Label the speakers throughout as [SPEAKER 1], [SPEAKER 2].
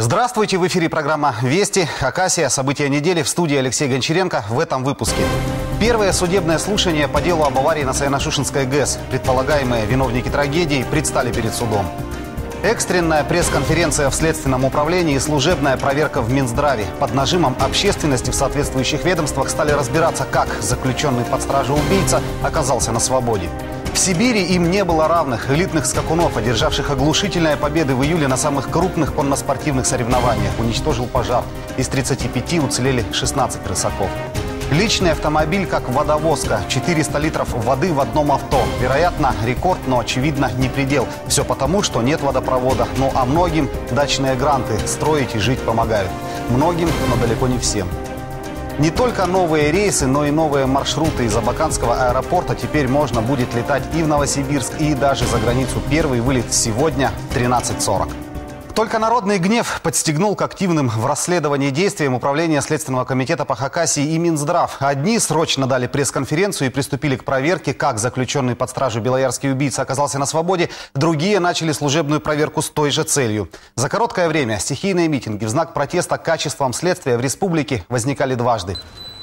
[SPEAKER 1] здравствуйте! В эфире программа «Вести», Акасия, события недели в студии Алексей Гончаренко в этом выпуске. Первое судебное слушание по делу об аварии на Саяно-Шушенской ГЭС. Предполагаемые виновники трагедии предстали перед судом. Экстренная пресс-конференция в Следственном управлении и служебная проверка в Минздраве. Под нажимом общественности в соответствующих ведомствах стали разбираться, как заключенный под стражу убийца оказался на свободе. В Сибири им не было равных элитных скакунов, одержавших оглушительные победы в июле на самых крупных конноспортивных соревнованиях. Уничтожил пожар. Из 35 уцелели 16 рысаков. Личный автомобиль как водовозка. 400 литров воды в одном авто. Вероятно, рекорд, но, очевидно, не предел. Все потому, что нет водопровода. Ну а многим дачные гранты строить и жить помогают. Многим, но далеко не всем. Не только новые рейсы, но и новые маршруты из Абаканского аэропорта теперь можно будет летать и в Новосибирск, и даже за границу. Первый вылет сегодня в 13.40. Только народный гнев подстегнул к активным в расследовании действиям Управления Следственного комитета по Хакасии и Минздрав. Одни срочно дали пресс-конференцию и приступили к проверке, как заключенный под стражу белоярский убийца оказался на свободе. Другие начали служебную проверку с той же целью. За короткое время стихийные митинги в знак протеста качеством следствия в республике возникали дважды.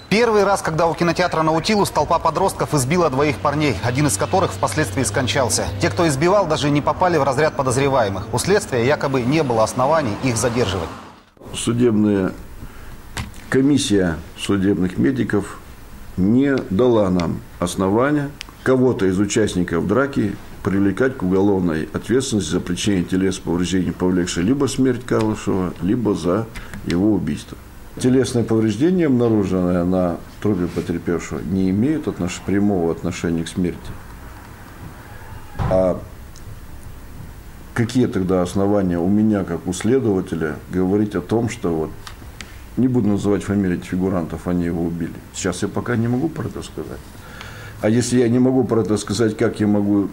[SPEAKER 1] Первый раз, когда у кинотеатра «Наутилус» толпа подростков избила двоих парней, один из которых впоследствии скончался. Те, кто избивал, даже не попали в разряд подозреваемых. У следствия якобы не было оснований их задерживать.
[SPEAKER 2] Судебная комиссия судебных медиков не дала нам основания кого-то из участников драки привлекать к уголовной ответственности за причинение телесных повреждений, повлекшей либо смерть Карлышева, либо за его убийство. Телесные повреждения, обнаруженные на трупе потерпевшего, не имеют отнош... прямого отношения к смерти. А какие тогда основания у меня, как у следователя, говорить о том, что вот не буду называть фамилии фигурантов, они его убили. Сейчас я пока не могу про это сказать. А если я не могу про это сказать, как я могу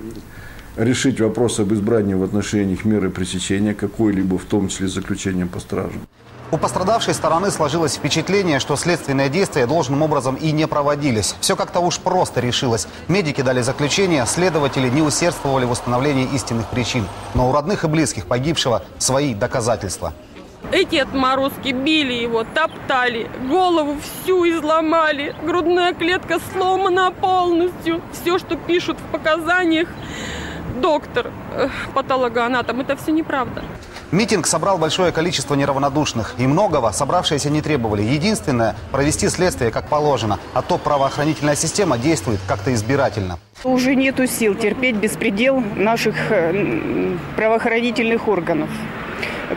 [SPEAKER 2] решить вопрос об избрании в отношении их меры пресечения какой-либо, в том числе заключением по стражам?
[SPEAKER 1] У пострадавшей стороны сложилось впечатление, что следственные действия должным образом и не проводились. Все как-то уж просто решилось. Медики дали заключение, следователи не усердствовали в установлении истинных причин. Но у родных и близких погибшего свои доказательства.
[SPEAKER 3] Эти отморозки били его, топтали, голову всю изломали, грудная клетка сломана полностью. Все, что пишут в показаниях доктор, э, патологоанатом, это все неправда.
[SPEAKER 1] Митинг собрал большое количество неравнодушных. И многого собравшиеся не требовали. Единственное – провести следствие как положено. А то правоохранительная система действует как-то избирательно.
[SPEAKER 4] Уже нету сил терпеть беспредел наших э, правоохранительных органов.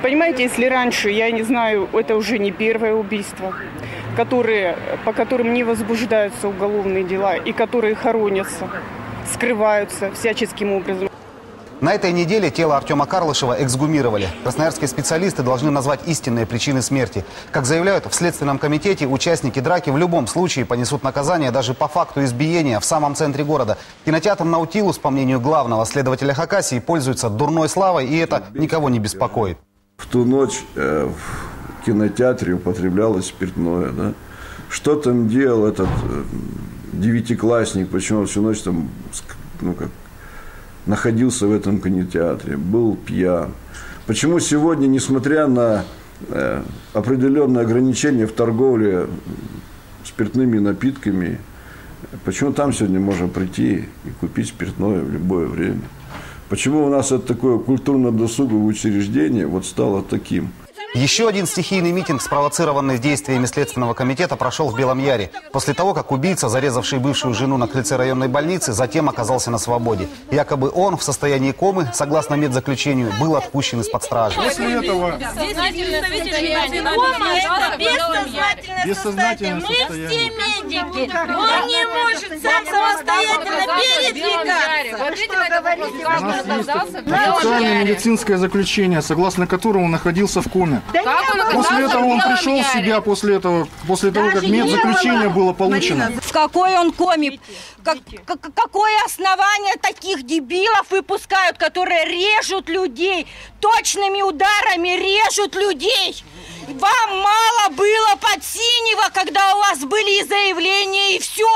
[SPEAKER 4] Понимаете, если раньше, я не знаю, это уже не первое убийство, которые, по которым не возбуждаются уголовные дела и которые хоронятся, скрываются всяческим образом.
[SPEAKER 1] На этой неделе тело Артема Карлышева эксгумировали. Красноярские специалисты должны назвать истинные причины смерти. Как заявляют в Следственном комитете, участники драки в любом случае понесут наказание даже по факту избиения в самом центре города. Кинотеатр «Наутилус», по мнению главного следователя Хакасии, пользуется дурной славой, и это никого не беспокоит.
[SPEAKER 2] В ту ночь э, в кинотеатре употреблялось спиртное. Да? Что там делал этот э, девятиклассник, почему всю ночь там, ну как, находился в этом кинотеатре, был пьян. Почему сегодня, несмотря на э, определенные ограничения в торговле спиртными напитками, почему там сегодня можно прийти и купить спиртное в любое время? Почему у нас это такое культурно-досуговое учреждение вот стало таким –
[SPEAKER 1] еще один стихийный митинг, спровоцированный действиями Следственного комитета, прошел в Белом Яре. После того, как убийца, зарезавший бывшую жену на крыльце районной больницы, затем оказался на свободе. Якобы он в состоянии комы, согласно медзаключению, был отпущен из-под стражи.
[SPEAKER 5] После этого...
[SPEAKER 6] Бессознательное состояние. Мы все медики. Он не может сам самостоятельно передвигаться.
[SPEAKER 5] Официальное медицинское заключение, согласно которому он находился в коме. После этого он пришел в себя, после этого, после того, как медзаключение было получено.
[SPEAKER 7] В какой он коме? Как, как, какое основание таких дебилов выпускают, которые режут людей, точными ударами режут людей? Вам мало было под синего, когда у вас были заявления, и все,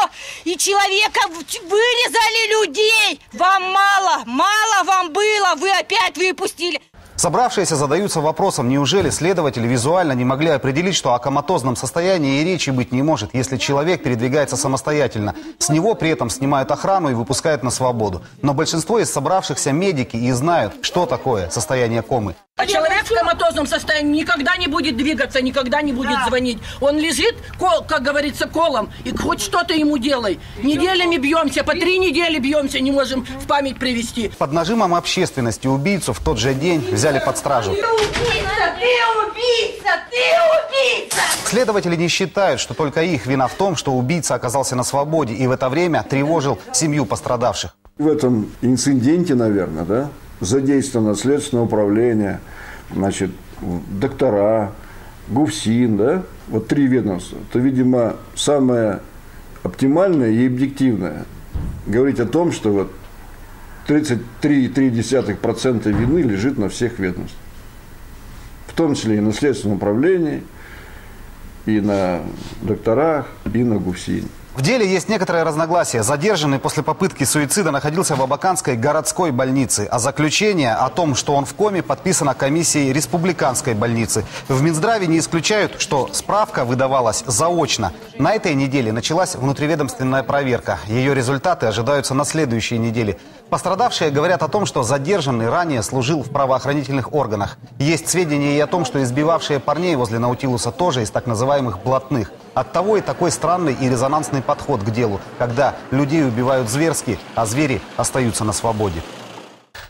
[SPEAKER 7] и человека вырезали людей. Вам мало, мало вам было, вы опять выпустили.
[SPEAKER 1] Собравшиеся задаются вопросом, неужели следователи визуально не могли определить, что о коматозном состоянии и речи быть не может, если человек передвигается самостоятельно. С него при этом снимают охрану и выпускают на свободу. Но большинство из собравшихся медики и знают, что такое состояние комы.
[SPEAKER 8] А человек в коматозном состоянии никогда не будет двигаться, никогда не будет звонить. Он лежит, кол, как говорится, колом, и хоть что-то ему делай. Неделями бьемся, по три недели бьемся, не можем в память привести.
[SPEAKER 1] Под нажимом общественности убийцу в тот же день взяли под стражу.
[SPEAKER 6] Ты убийца! Ты убийца! Ты убийца!
[SPEAKER 1] Следователи не считают, что только их вина в том, что убийца оказался на свободе и в это время тревожил семью пострадавших.
[SPEAKER 2] В этом инциденте, наверное, да, задействовано следственное управление, значит, доктора, ГУФСИН, да, вот три ведомства. Это, видимо, самое оптимальное и объективное. Говорить о том, что вот 33,3% вины лежит на всех ведомствах. В том числе и на следственном управлении, и на докторах, и на ГУФСИНе.
[SPEAKER 1] В деле есть некоторое разногласие. Задержанный после попытки суицида находился в Абаканской городской больнице, а заключение о том, что он в коме, подписано комиссией республиканской больницы. В Минздраве не исключают, что справка выдавалась заочно. На этой неделе началась внутриведомственная проверка. Ее результаты ожидаются на следующей неделе. Пострадавшие говорят о том, что задержанный ранее служил в правоохранительных органах. Есть сведения и о том, что избивавшие парней возле Наутилуса тоже из так называемых блатных. Оттого и такой странный и резонансный подход к делу, когда людей убивают зверски, а звери остаются на свободе.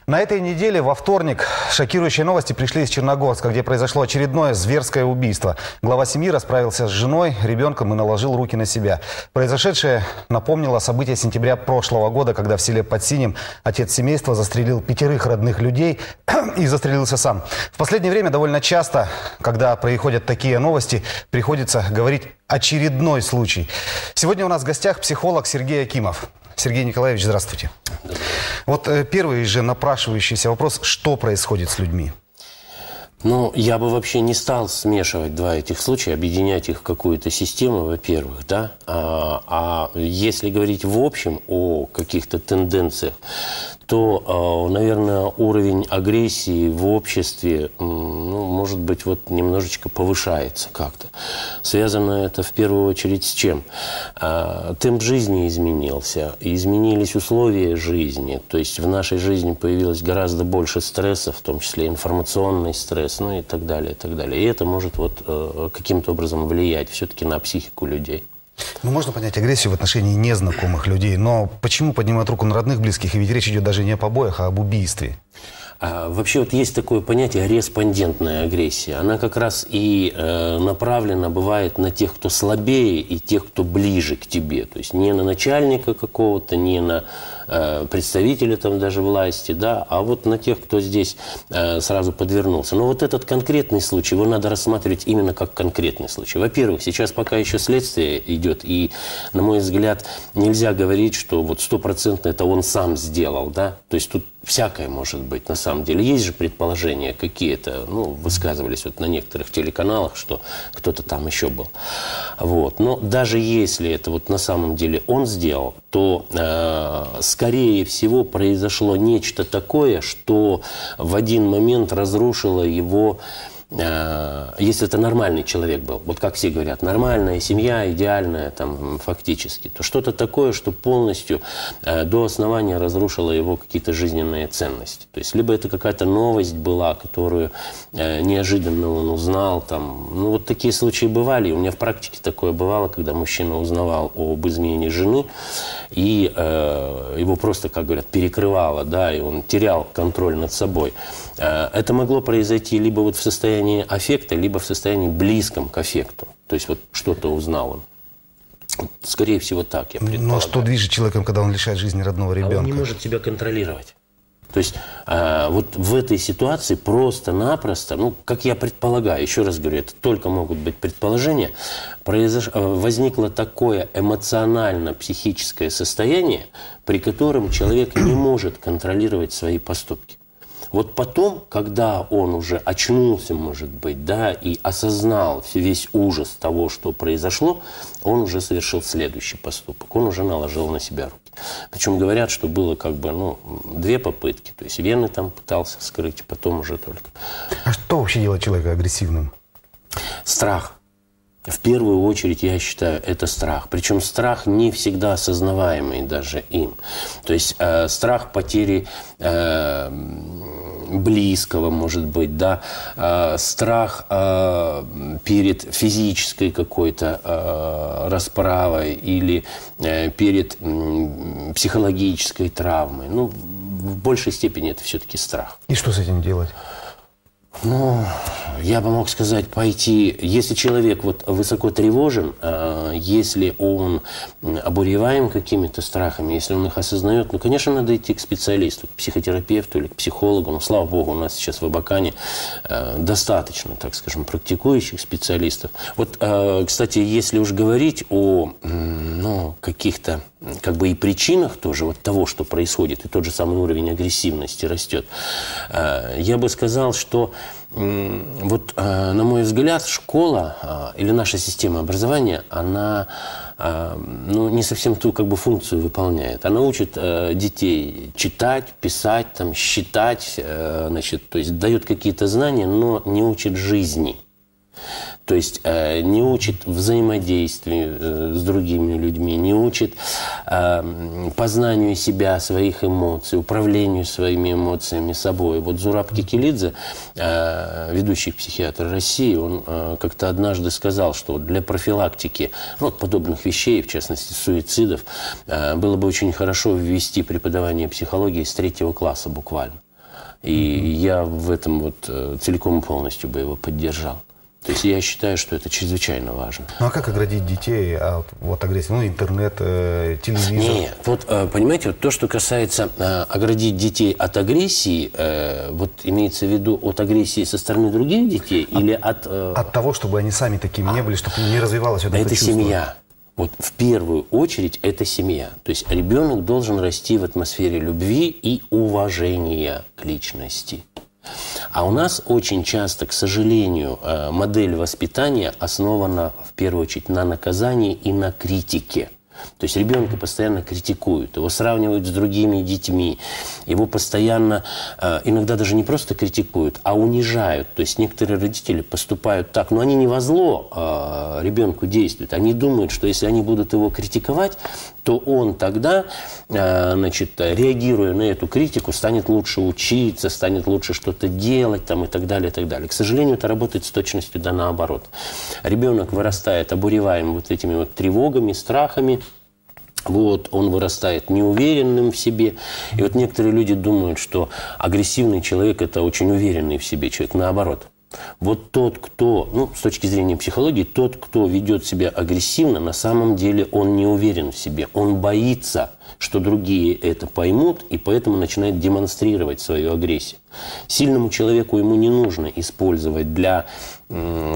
[SPEAKER 1] На этой неделе во вторник шокирующие новости пришли из Черногорска, где произошло очередное зверское убийство. Глава семьи расправился с женой, ребенком и наложил руки на себя. Произошедшее напомнило события сентября прошлого года, когда в селе Подсинем отец семейства застрелил пятерых родных людей и застрелился сам. В последнее время довольно часто, когда происходят такие новости, приходится говорить очередной случай. Сегодня у нас в гостях психолог Сергей Акимов. Сергей Николаевич, здравствуйте. Вот э, первый же напрашивающийся вопрос, что происходит с людьми?
[SPEAKER 9] Ну, я бы вообще не стал смешивать два этих случая, объединять их в какую-то систему, во-первых, да. А, а если говорить в общем о каких-то тенденциях, то, а, наверное, уровень агрессии в обществе, ну, может быть, вот немножечко повышается как-то. Связано это в первую очередь с чем? А, темп жизни изменился, изменились условия жизни, то есть в нашей жизни появилось гораздо больше стресса, в том числе информационный стресс, ну и так далее, и так далее. И это может вот э, каким-то образом влиять все-таки на психику людей.
[SPEAKER 1] Ну, можно понять агрессию в отношении незнакомых людей, но почему поднимают руку на родных, близких? И ведь речь идет даже не о побоях, а об убийстве.
[SPEAKER 9] А, вообще вот есть такое понятие респондентная агрессия. Она как раз и э, направлена бывает на тех, кто слабее, и тех, кто ближе к тебе. То есть не на начальника какого-то, не на э, представителя там даже власти, да, а вот на тех, кто здесь э, сразу подвернулся. Но вот этот конкретный случай, его надо рассматривать именно как конкретный случай. Во-первых, сейчас пока еще следствие идет, и, на мой взгляд, нельзя говорить, что вот стопроцентно это он сам сделал, да. То есть тут всякое может быть на самом деле. Есть же предположения какие-то, ну, высказывались вот на некоторых телеканалах, что кто-то там еще был. Вот. Но даже если это вот на самом деле он сделал, то э, скорее всего произошло нечто такое, что в один момент разрушило его Э, если это нормальный человек был, вот как все говорят, нормальная семья, идеальная там фактически, то что-то такое, что полностью э, до основания разрушило его какие-то жизненные ценности. То есть либо это какая-то новость была, которую э, неожиданно он узнал, там, ну вот такие случаи бывали, у меня в практике такое бывало, когда мужчина узнавал об измене жены, и э, его просто, как говорят, перекрывало, да, и он терял контроль над собой. Это могло произойти либо вот в состоянии аффекта, либо в состоянии близком к аффекту. То есть вот что-то узнал он. Скорее всего, так, я предполагаю.
[SPEAKER 1] Но что движет человеком, когда он лишает жизни родного ребенка? А он
[SPEAKER 9] не может себя контролировать. То есть э, вот в этой ситуации просто-напросто, ну, как я предполагаю, еще раз говорю, это только могут быть предположения, произош... Э, возникло такое эмоционально-психическое состояние, при котором человек не может контролировать свои поступки. Вот потом, когда он уже очнулся, может быть, да, и осознал весь ужас того, что произошло, он уже совершил следующий поступок. Он уже наложил на себя руки. Причем говорят, что было как бы, ну, две попытки. То есть вены там пытался вскрыть, потом уже только.
[SPEAKER 1] А что вообще делает человека агрессивным?
[SPEAKER 9] Страх. В первую очередь, я считаю, это страх. Причем страх не всегда осознаваемый даже им. То есть э, страх потери э, близкого, может быть, да, э, страх э, перед физической какой-то э, расправой или перед психологической травмой. Ну, в большей степени это все-таки страх.
[SPEAKER 1] И что с этим делать?
[SPEAKER 9] Ну, я бы мог сказать, пойти, если человек вот высоко тревожен, э, если он обуреваем какими-то страхами, если он их осознает, ну, конечно, надо идти к специалисту, к психотерапевту или к психологу. Ну, слава богу, у нас сейчас в Абакане э, достаточно, так скажем, практикующих специалистов. Вот, э, кстати, если уж говорить о ну, каких-то как бы и причинах тоже вот того, что происходит, и тот же самый уровень агрессивности растет, э, я бы сказал, что вот, э, на мой взгляд, школа э, или наша система образования, она ну, не совсем ту как бы функцию выполняет. Она учит детей читать, писать, там, считать, значит, то есть дает какие-то знания, но не учит жизни. То есть э, не учит взаимодействию э, с другими людьми, не учит э, познанию себя, своих эмоций, управлению своими эмоциями собой. Вот Зураб Кикелидзе, ведущий психиатр России, он как-то однажды сказал, что для профилактики ну, подобных вещей, в частности суицидов, было бы очень хорошо ввести преподавание психологии с третьего класса буквально. И я в этом вот целиком и полностью бы его поддержал. То есть я считаю, что это чрезвычайно важно.
[SPEAKER 1] Ну а как оградить детей от вот, агрессии? Ну, интернет, э, телевизор?
[SPEAKER 9] Нет, вот э, понимаете, вот то, что касается э, оградить детей от агрессии, э, вот имеется в виду от агрессии со стороны других детей от, или от...
[SPEAKER 1] Э... От того, чтобы они сами такими не были, чтобы не развивалось вот
[SPEAKER 9] это
[SPEAKER 1] Это
[SPEAKER 9] чувство. семья. Вот в первую очередь это семья. То есть ребенок должен расти в атмосфере любви и уважения к личности. А у нас очень часто, к сожалению, э, модель воспитания основана в первую очередь на наказании и на критике. То есть ребенка постоянно критикуют, его сравнивают с другими детьми, его постоянно, э, иногда даже не просто критикуют, а унижают. То есть некоторые родители поступают так, но они не во зло э, ребенку действуют. Они думают, что если они будут его критиковать, то он тогда, э, значит, реагируя на эту критику, станет лучше учиться, станет лучше что-то делать там, и так далее, и так далее. К сожалению, это работает с точностью да наоборот. Ребенок вырастает обуреваем вот этими вот тревогами, страхами, вот, он вырастает неуверенным в себе. И вот некоторые люди думают, что агрессивный человек – это очень уверенный в себе человек. Наоборот. Вот тот, кто, ну, с точки зрения психологии, тот, кто ведет себя агрессивно, на самом деле он не уверен в себе. Он боится, что другие это поймут, и поэтому начинает демонстрировать свою агрессию. Сильному человеку ему не нужно использовать для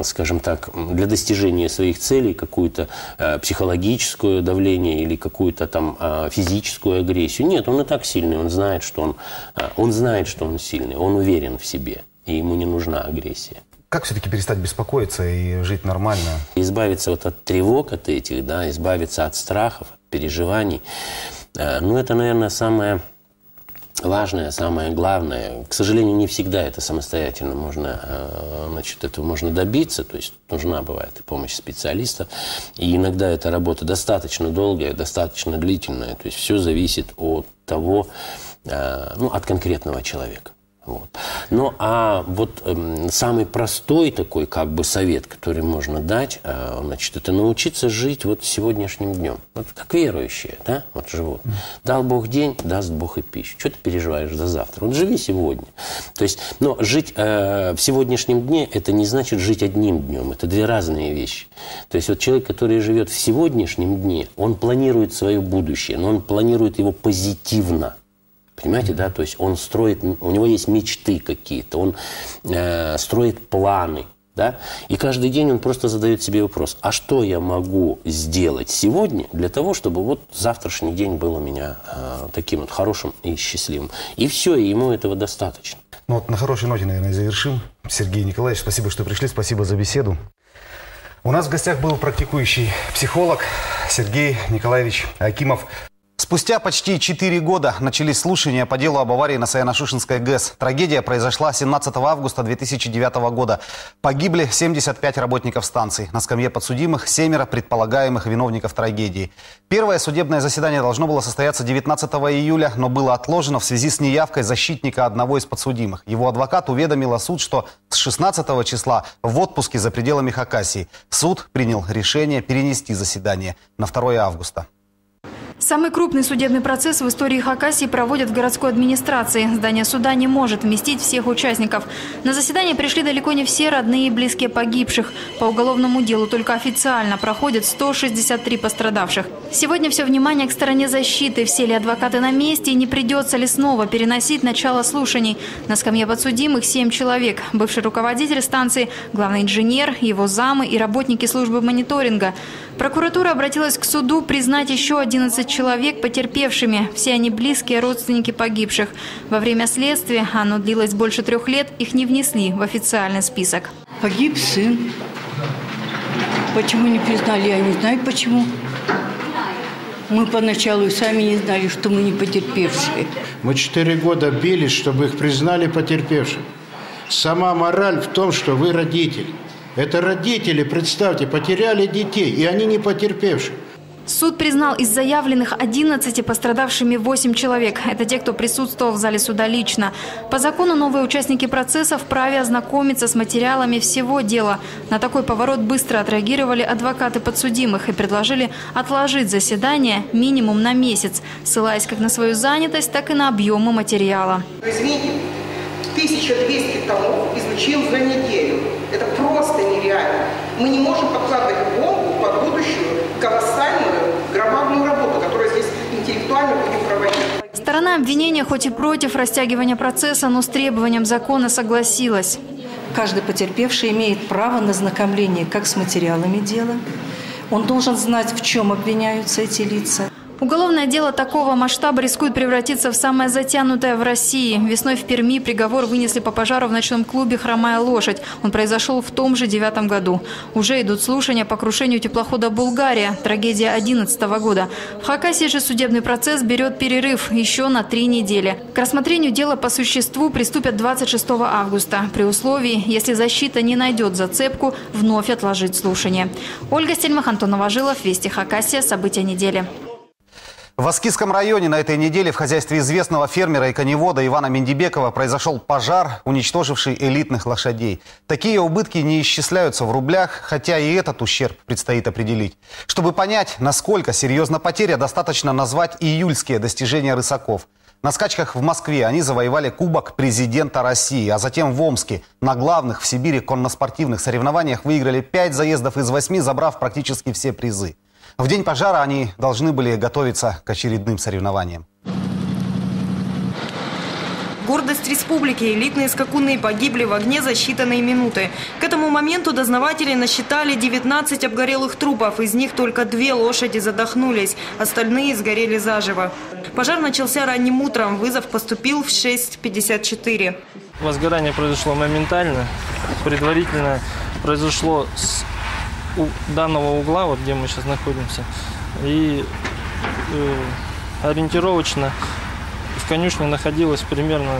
[SPEAKER 9] скажем так, для достижения своих целей какую-то э, психологическое давление или какую-то там э, физическую агрессию. Нет, он и так сильный, он знает, что он, э, он знает, что он сильный, он уверен в себе, и ему не нужна агрессия.
[SPEAKER 1] Как все-таки перестать беспокоиться и жить нормально?
[SPEAKER 9] Избавиться вот от тревог, от этих, да, избавиться от страхов, от переживаний. Ну, это, наверное, самое важное, самое главное. К сожалению, не всегда это самостоятельно можно, э, значит, этого можно добиться. То есть нужна бывает помощь специалистов. И иногда эта работа достаточно долгая, достаточно длительная. То есть все зависит от того, э, ну, от конкретного человека. Вот. Ну, а вот э, самый простой такой как бы совет, который можно дать, э, значит, это научиться жить вот сегодняшним днем. Вот как верующие, да, вот живут. Дал Бог день, даст Бог и пищу. Что ты переживаешь за завтра? Вот живи сегодня. То есть, но жить э, в сегодняшнем дне, это не значит жить одним днем. Это две разные вещи. То есть, вот человек, который живет в сегодняшнем дне, он планирует свое будущее, но он планирует его позитивно. Понимаете, да? То есть он строит, у него есть мечты какие-то, он э, строит планы, да? И каждый день он просто задает себе вопрос, а что я могу сделать сегодня для того, чтобы вот завтрашний день был у меня э, таким вот хорошим и счастливым. И все, и ему этого достаточно.
[SPEAKER 1] Ну вот на хорошей ноте, наверное, завершим. Сергей Николаевич, спасибо, что пришли, спасибо за беседу. У нас в гостях был практикующий психолог Сергей Николаевич Акимов. Спустя почти 4 года начались слушания по делу об аварии на Саяно-Шушенской ГЭС. Трагедия произошла 17 августа 2009 года. Погибли 75 работников станции. На скамье подсудимых семеро предполагаемых виновников трагедии. Первое судебное заседание должно было состояться 19 июля, но было отложено в связи с неявкой защитника одного из подсудимых. Его адвокат уведомил суд, что с 16 числа в отпуске за пределами Хакасии. Суд принял решение перенести заседание на 2 августа.
[SPEAKER 10] Самый крупный судебный процесс в истории Хакасии проводят в городской администрации. Здание суда не может вместить всех участников. На заседание пришли далеко не все родные и близкие погибших. По уголовному делу только официально проходят 163 пострадавших. Сегодня все внимание к стороне защиты. Все ли адвокаты на месте и не придется ли снова переносить начало слушаний. На скамье подсудимых 7 человек. Бывший руководитель станции, главный инженер, его замы и работники службы мониторинга. Прокуратура обратилась к суду признать еще 11 человек потерпевшими. Все они близкие родственники погибших. Во время следствия, оно длилось больше трех лет, их не внесли в официальный список.
[SPEAKER 11] Погиб сын. Почему не признали, я не знаю почему. Мы поначалу и сами не знали, что мы не потерпевшие.
[SPEAKER 12] Мы четыре года бились, чтобы их признали потерпевшим. Сама мораль в том, что вы родитель. Это родители, представьте, потеряли детей, и они не потерпевшие.
[SPEAKER 10] Суд признал из заявленных 11 пострадавшими 8 человек. Это те, кто присутствовал в зале суда лично. По закону новые участники процесса вправе ознакомиться с материалами всего дела. На такой поворот быстро отреагировали адвокаты подсудимых и предложили отложить заседание минимум на месяц, ссылаясь как на свою занятость, так и на объемы материала.
[SPEAKER 13] Извините, 1200 томов изучил за неделю. Это просто нереально. Мы не можем подкладывать бомбу под будущую колоссальную громадную работу, которую здесь интеллектуально будем проводить.
[SPEAKER 10] Сторона обвинения хоть и против растягивания процесса, но с требованием закона согласилась.
[SPEAKER 14] Каждый потерпевший имеет право на знакомление как с материалами дела. Он должен знать, в чем обвиняются эти лица.
[SPEAKER 10] Уголовное дело такого масштаба рискует превратиться в самое затянутое в России. Весной в Перми приговор вынесли по пожару в ночном клубе «Хромая лошадь». Он произошел в том же девятом году. Уже идут слушания по крушению теплохода «Булгария». Трагедия 2011 года. В Хакасии же судебный процесс берет перерыв еще на три недели. К рассмотрению дела по существу приступят 26 августа. При условии, если защита не найдет зацепку, вновь отложить слушание. Ольга Стельмах, Антон Новожилов, Вести Хакасия. События недели.
[SPEAKER 1] В Аскизском районе на этой неделе в хозяйстве известного фермера и коневода Ивана Мендибекова произошел пожар, уничтоживший элитных лошадей. Такие убытки не исчисляются в рублях, хотя и этот ущерб предстоит определить. Чтобы понять, насколько серьезна потеря, достаточно назвать июльские достижения рысаков. На скачках в Москве они завоевали Кубок президента России, а затем в Омске на главных в Сибири конноспортивных соревнованиях выиграли пять заездов из восьми, забрав практически все призы. В день пожара они должны были готовиться к очередным соревнованиям.
[SPEAKER 10] Гордость республики. Элитные скакуны погибли в огне за считанные минуты. К этому моменту дознаватели насчитали 19 обгорелых трупов. Из них только две лошади задохнулись. Остальные сгорели заживо. Пожар начался ранним утром. Вызов поступил в 6.54.
[SPEAKER 15] Возгорание произошло моментально. Предварительно произошло с у данного угла, вот где мы сейчас находимся, и э, ориентировочно в конюшне находилось примерно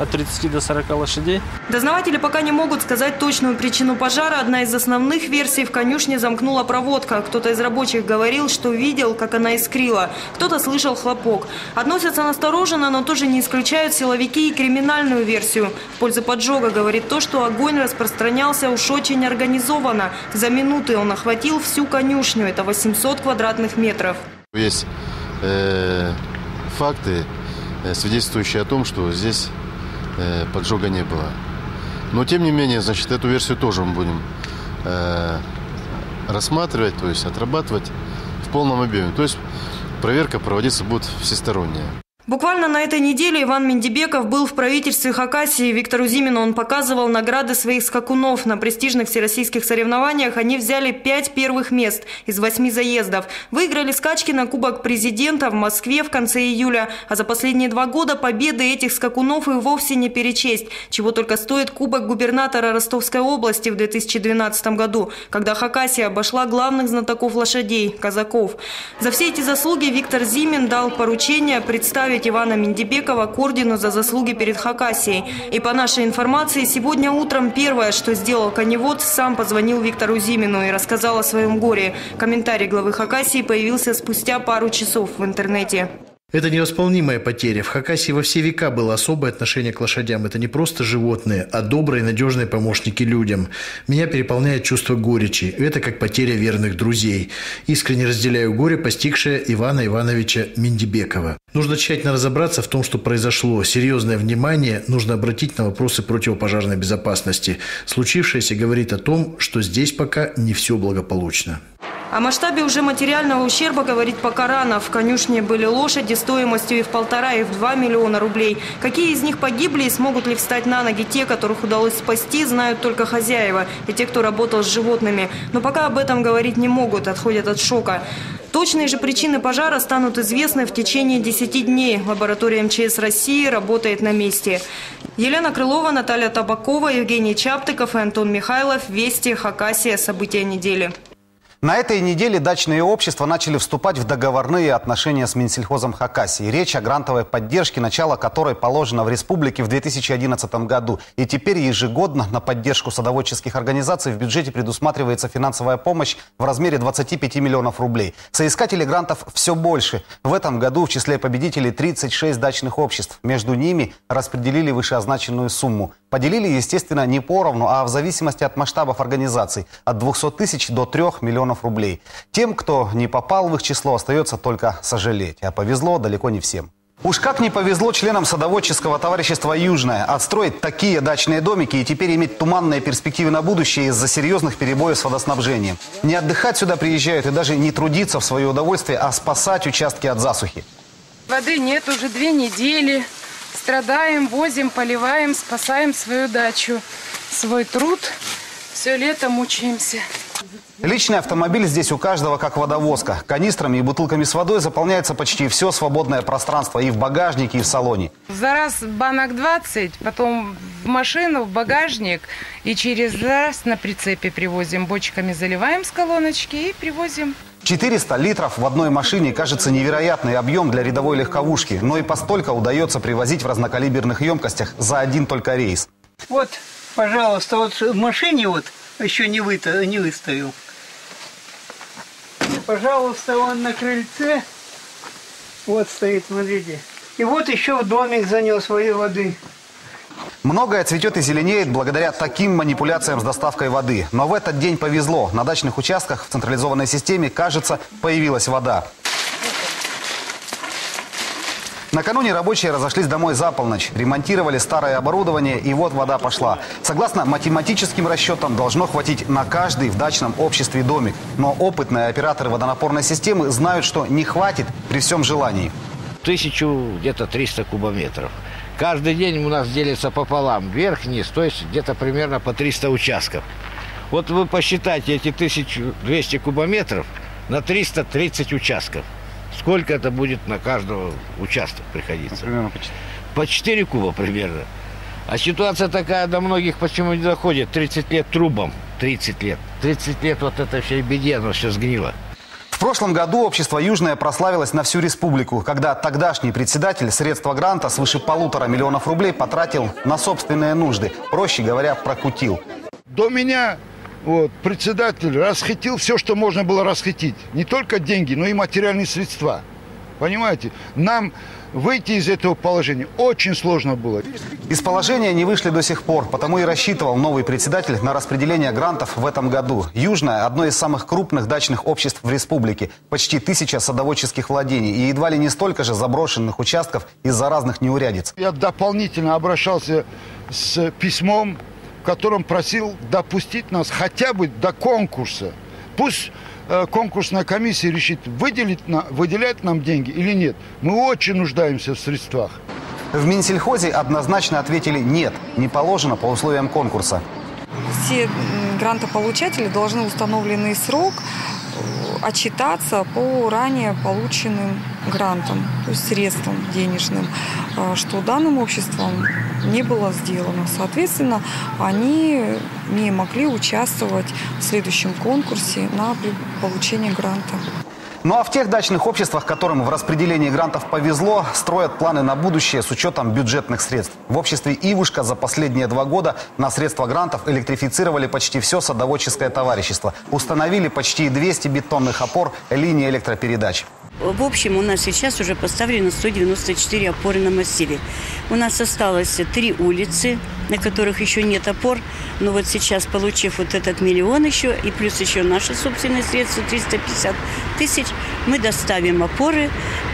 [SPEAKER 15] от 30 до 40 лошадей.
[SPEAKER 10] Дознаватели пока не могут сказать точную причину пожара. Одна из основных версий в конюшне замкнула проводка. Кто-то из рабочих говорил, что видел, как она искрила. Кто-то слышал хлопок. Относятся настороженно, но тоже не исключают силовики и криминальную версию. В пользу поджога говорит то, что огонь распространялся уж очень организованно. За минуты он охватил всю конюшню. Это 800 квадратных метров.
[SPEAKER 16] Есть э, факты, э, свидетельствующие о том, что здесь э, поджога не было. Но тем не менее, значит, эту версию тоже мы будем э, рассматривать, то есть отрабатывать в полном объеме. То есть проверка проводиться будет всесторонняя.
[SPEAKER 17] Буквально на этой неделе Иван Мендибеков был в правительстве Хакасии. Виктору Зимину он показывал награды своих скакунов. На престижных всероссийских соревнованиях они взяли пять первых мест из восьми заездов. Выиграли скачки на Кубок президента в Москве в конце июля. А за последние два года победы этих скакунов и вовсе не перечесть. Чего только стоит Кубок губернатора Ростовской области в 2012 году, когда Хакасия обошла главных знатоков лошадей – казаков. За все эти заслуги Виктор Зимин дал поручение представить представить Ивана Миндибекова к ордену за заслуги перед Хакасией. И по нашей информации, сегодня утром первое, что сделал коневод, сам позвонил Виктору Зимину и рассказал о своем горе. Комментарий главы Хакасии появился спустя пару часов в интернете.
[SPEAKER 18] Это невосполнимая потеря. В Хакасии во все века было особое отношение к лошадям. Это не просто животные, а добрые, надежные помощники людям. Меня переполняет чувство горечи. Это как потеря верных друзей. Искренне разделяю горе, постигшее Ивана Ивановича Миндибекова. Нужно тщательно разобраться в том, что произошло. Серьезное внимание нужно обратить на вопросы противопожарной безопасности. Случившееся говорит о том, что здесь пока не все благополучно.
[SPEAKER 17] О масштабе уже материального ущерба говорит пока рано. В конюшне были лошади стоимостью и в полтора, и в два миллиона рублей. Какие из них погибли и смогут ли встать на ноги те, которых удалось спасти, знают только хозяева и те, кто работал с животными. Но пока об этом говорить не могут, отходят от шока. Точные же причины пожара станут известны в течение 10 дней. Лаборатория МЧС России работает на месте. Елена Крылова, Наталья Табакова, Евгений Чаптыков и Антон Михайлов. Вести, Хакасия. События недели.
[SPEAKER 1] На этой неделе дачные общества начали вступать в договорные отношения с Минсельхозом Хакасии. Речь о грантовой поддержке, начало которой положено в республике в 2011 году. И теперь ежегодно на поддержку садоводческих организаций в бюджете предусматривается финансовая помощь в размере 25 миллионов рублей. Соискателей грантов все больше. В этом году в числе победителей 36 дачных обществ. Между ними распределили вышеозначенную сумму. Поделили, естественно, не поровну, а в зависимости от масштабов организаций. От 200 тысяч до 3 миллионов рублей. Тем, кто не попал в их число, остается только сожалеть. А повезло далеко не всем. Уж как не повезло членам садоводческого товарищества «Южное» отстроить такие дачные домики и теперь иметь туманные перспективы на будущее из-за серьезных перебоев с водоснабжением. Не отдыхать сюда приезжают и даже не трудиться в свое удовольствие, а спасать участки от засухи.
[SPEAKER 19] Воды нет уже две недели страдаем, возим, поливаем, спасаем свою дачу, свой труд. Все лето мучаемся.
[SPEAKER 1] Личный автомобиль здесь у каждого как водовозка. Канистрами и бутылками с водой заполняется почти все свободное пространство и в багажнике, и в салоне.
[SPEAKER 19] За раз банок 20, потом в машину, в багажник. И через раз на прицепе привозим. Бочками заливаем с колоночки и привозим.
[SPEAKER 1] 400 литров в одной машине кажется невероятный объем для рядовой легковушки, но и постолько удается привозить в разнокалиберных емкостях за один только рейс.
[SPEAKER 20] Вот, пожалуйста, вот в машине вот еще не, вы, не выставил. Пожалуйста, он на крыльце. Вот стоит, смотрите. И вот еще в домик занес своей воды.
[SPEAKER 1] Многое цветет и зеленеет благодаря таким манипуляциям с доставкой воды. Но в этот день повезло. На дачных участках в централизованной системе, кажется, появилась вода. Накануне рабочие разошлись домой за полночь, ремонтировали старое оборудование, и вот вода пошла. Согласно математическим расчетам, должно хватить на каждый в дачном обществе домик. Но опытные операторы водонапорной системы знают, что не хватит при всем желании.
[SPEAKER 21] Тысячу где-то 300 кубометров. Каждый день у нас делится пополам, вверх-вниз, то есть где-то примерно по 300 участков. Вот вы посчитайте эти 1200 кубометров на 330 участков. Сколько это будет на каждого участок приходиться? Примерно по 4. По 4 куба примерно. А ситуация такая до многих почему не доходит. 30 лет трубам, 30 лет. 30 лет вот этой всей беде, оно все сгнило.
[SPEAKER 1] В прошлом году общество «Южное» прославилось на всю республику, когда тогдашний председатель средства гранта свыше полутора миллионов рублей потратил на собственные нужды. Проще говоря, прокутил.
[SPEAKER 22] До меня вот, председатель расхитил все, что можно было расхитить. Не только деньги, но и материальные средства. Понимаете? Нам выйти из этого положения очень сложно было.
[SPEAKER 1] Из положения не вышли до сих пор, потому и рассчитывал новый председатель на распределение грантов в этом году. Южное – одно из самых крупных дачных обществ в республике. Почти тысяча садоводческих владений и едва ли не столько же заброшенных участков из-за разных неурядиц.
[SPEAKER 22] Я дополнительно обращался с письмом, котором просил допустить нас хотя бы до конкурса. Пусть э, конкурсная комиссия решит, выделить на, выделять нам деньги или нет. Мы очень нуждаемся в средствах.
[SPEAKER 1] В Минсельхозе однозначно ответили «нет, не положено по условиям конкурса».
[SPEAKER 23] Все грантополучатели должны в установленный срок отчитаться по ранее полученным грантам, то есть средствам денежным, э, что данным обществом не было сделано. Соответственно, они не могли участвовать в следующем конкурсе на получение гранта.
[SPEAKER 1] Ну а в тех дачных обществах, которым в распределении грантов повезло, строят планы на будущее с учетом бюджетных средств. В обществе «Ивушка» за последние два года на средства грантов электрифицировали почти все садоводческое товарищество. Установили почти 200 бетонных опор линии электропередач.
[SPEAKER 24] В общем, у нас сейчас уже поставлено 194 опоры на массиве. У нас осталось три улицы, на которых еще нет опор. Но вот сейчас, получив вот этот миллион еще, и плюс еще наши собственные средства, 350 тысяч, мы доставим опоры.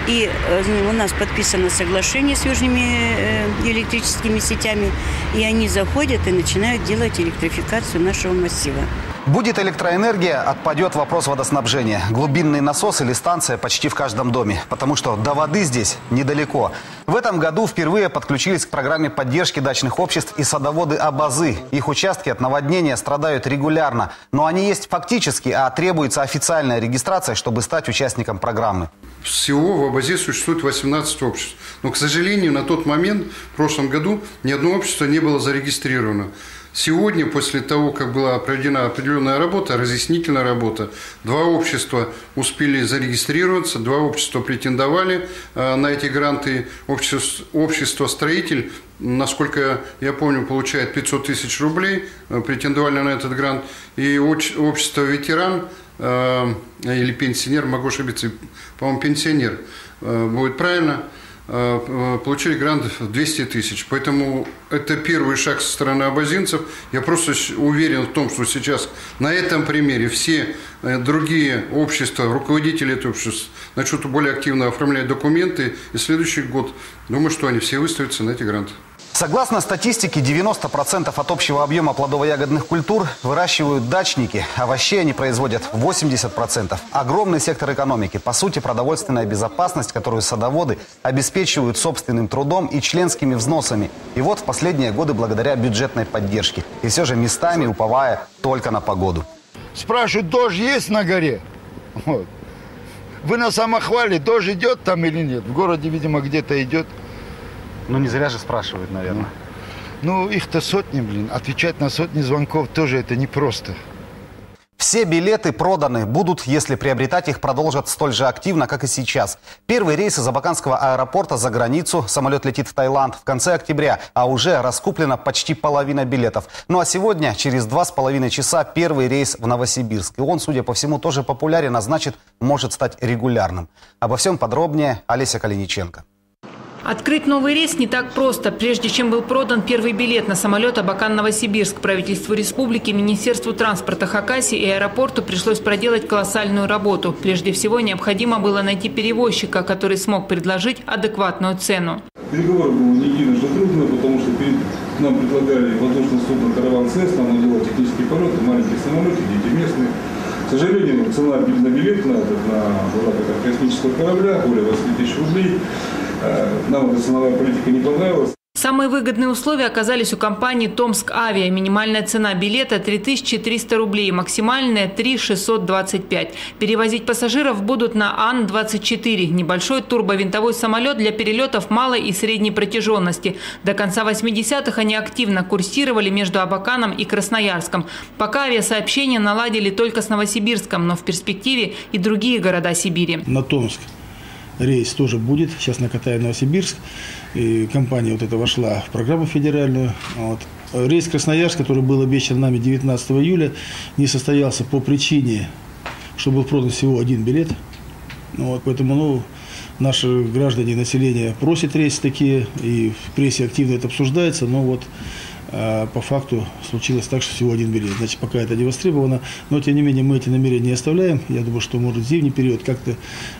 [SPEAKER 24] И э, у нас подписано соглашение с южными э, электрическими сетями. И они заходят и начинают делать электрификацию нашего массива.
[SPEAKER 1] Будет электроэнергия, отпадет вопрос водоснабжения. Глубинный насос или станция почти в каждом доме, потому что до воды здесь недалеко. В этом году впервые подключились к программе поддержки дачных обществ и садоводы Абазы. Их участки от наводнения страдают регулярно, но они есть фактически, а требуется официальная регистрация, чтобы стать участником программы.
[SPEAKER 25] Всего в Абазе существует 18 обществ. Но, к сожалению, на тот момент, в прошлом году, ни одно общество не было зарегистрировано. Сегодня, после того, как была проведена определенная работа, разъяснительная работа, два общества успели зарегистрироваться, два общества претендовали э, на эти гранты. Общество, общество «Строитель», насколько я помню, получает 500 тысяч рублей, э, претендовали на этот грант. И общество «Ветеран» э, или «Пенсионер», могу ошибиться, по-моему, «Пенсионер» будет правильно – получили грант в 200 тысяч. Поэтому это первый шаг со стороны абазинцев. Я просто уверен в том, что сейчас на этом примере все э, другие общества, руководители этого общества начнут более активно оформлять документы. И следующий год, думаю, что они все выставятся на эти гранты.
[SPEAKER 1] Согласно статистике, 90% от общего объема плодово-ягодных культур выращивают дачники. Овощей они производят 80%. Огромный сектор экономики. По сути, продовольственная безопасность, которую садоводы обеспечивают собственным трудом и членскими взносами. И вот в последние годы благодаря бюджетной поддержке. И все же местами уповая только на погоду.
[SPEAKER 22] Спрашивают, дождь есть на горе? Вот. Вы на самохвале, дождь идет там или нет? В городе, видимо, где-то идет.
[SPEAKER 1] Ну, не зря же спрашивают, наверное.
[SPEAKER 22] Ну, ну их-то сотни, блин. Отвечать на сотни звонков тоже это непросто.
[SPEAKER 1] Все билеты проданы. Будут, если приобретать их, продолжат столь же активно, как и сейчас. Первый рейс из Абаканского аэропорта за границу. Самолет летит в Таиланд в конце октября, а уже раскуплена почти половина билетов. Ну а сегодня, через два с половиной часа, первый рейс в Новосибирск. И он, судя по всему, тоже популярен, а значит, может стать регулярным. Обо всем подробнее Олеся Калиниченко.
[SPEAKER 26] Открыть новый рейс не так просто. Прежде чем был продан первый билет на самолет Абакан-Новосибирск, правительству республики, Министерству транспорта Хакасии и аэропорту пришлось проделать колоссальную работу. Прежде всего, необходимо было найти перевозчика, который смог предложить адекватную цену.
[SPEAKER 27] Переговор был не единожды трудно, потому что перед нам предлагали воздушное судно «Караван СЭС», нам делать технические полеты, маленькие самолеты, дети местные. К сожалению, цена на билет на, на космического корабля более 20 тысяч рублей. Э, нам эта ценовая политика не понравилась.
[SPEAKER 26] Самые выгодные условия оказались у компании «Томск Авиа». Минимальная цена билета – 3300 рублей, максимальная – 3625. Перевозить пассажиров будут на Ан-24 – небольшой турбовинтовой самолет для перелетов малой и средней протяженности. До конца 80-х они активно курсировали между Абаканом и Красноярском. Пока авиасообщение наладили только с Новосибирском, но в перспективе и другие города Сибири.
[SPEAKER 27] На Томск рейс тоже будет. Сейчас на Катае Новосибирск. И компания вот эта вошла в программу федеральную. Вот. Рейс Красноярск, который был обещан нами 19 июля, не состоялся по причине, что был продан всего один билет. Ну вот, поэтому ну, наши граждане, население просят рейсы такие, и в прессе активно это обсуждается, но вот А по факту случилось так, что всего один билет. Значит, пока это не востребовано. Но, тем не менее, мы эти намерения не оставляем. Я думаю, что, может, в зимний период как-то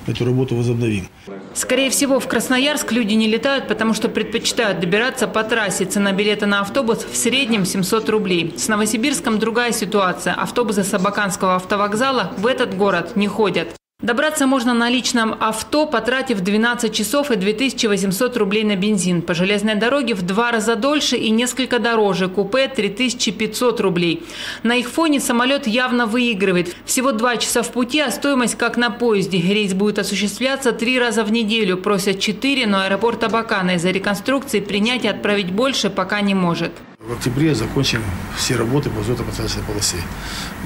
[SPEAKER 27] эту работу возобновим.
[SPEAKER 26] Скорее всего, в Красноярск люди не летают, потому что предпочитают добираться по трассе. Цена билета на автобус в среднем 700 рублей. С Новосибирском другая ситуация. Автобусы Сабаканского автовокзала в этот город не ходят. Добраться можно на личном авто, потратив 12 часов и 2800 рублей на бензин. По железной дороге в два раза дольше и несколько дороже. Купе 3500 рублей. На их фоне самолет явно выигрывает. Всего два часа в пути, а стоимость как на поезде. Рейс будет осуществляться три раза в неделю. Просят четыре, но аэропорт Абакана из-за реконструкции принять и отправить больше пока не может.
[SPEAKER 27] В октябре закончим все работы по взлетно-посадочной полосе.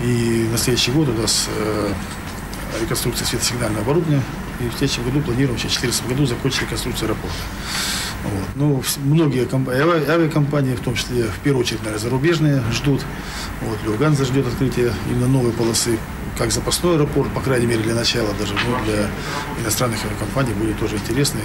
[SPEAKER 27] И на следующий год у нас э, реконструкции светосигнального оборудования. И в следующем году планируем, в 2014 году, закончить реконструкцию аэропорта. Вот. Ну, многие авиакомпании, в том числе, в первую очередь, наверное, зарубежные, ждут. Вот, Люфганза ждет открытия именно новой полосы, как запасной аэропорт, по крайней мере, для начала даже, но для иностранных авиакомпаний будет тоже интересный.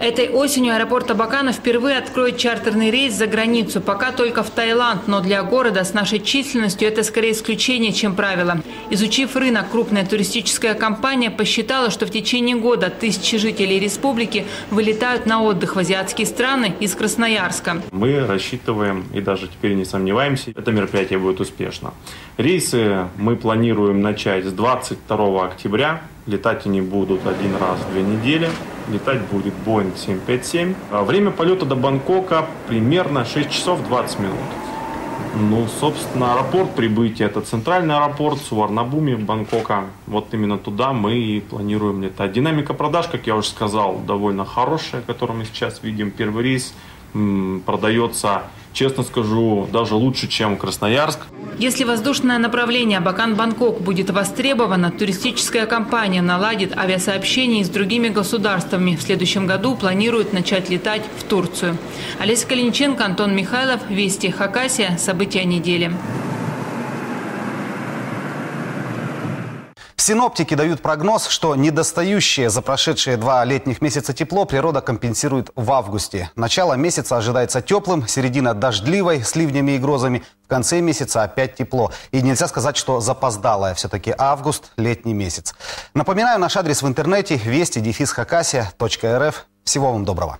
[SPEAKER 26] Этой осенью аэропорт Абакана впервые откроет чартерный рейс за границу. Пока только в Таиланд, но для города с нашей численностью это скорее исключение, чем правило. Изучив рынок, крупная туристическая компания посчитала, что в течение года тысячи жителей республики вылетают на отдых в азиатские страны из Красноярска.
[SPEAKER 28] Мы рассчитываем и даже теперь не сомневаемся, это мероприятие будет успешно. Рейсы мы планируем начать с 22 октября. Летать они будут один раз в две недели. Летать будет Boeing 757. А время полета до Бангкока примерно 6 часов 20 минут. Ну, собственно, аэропорт прибытия – это центральный аэропорт Суварнабуми Бангкока. Вот именно туда мы и планируем летать. Динамика продаж, как я уже сказал, довольно хорошая, которую мы сейчас видим. Первый рейс продается, честно скажу, даже лучше, чем Красноярск.
[SPEAKER 26] Если воздушное направление Бакан-Бангкок будет востребовано, туристическая компания наладит авиасообщение с другими государствами. В следующем году планирует начать летать в Турцию. Олеся Калиниченко, Антон Михайлов, Вести, Хакасия. События недели.
[SPEAKER 1] Синоптики дают прогноз, что недостающее за прошедшие два летних месяца тепло природа компенсирует в августе. Начало месяца ожидается теплым, середина дождливой, с ливнями и грозами. В конце месяца опять тепло. И нельзя сказать, что запоздалое все-таки август, летний месяц. Напоминаю, наш адрес в интернете вести дефис Всего вам доброго.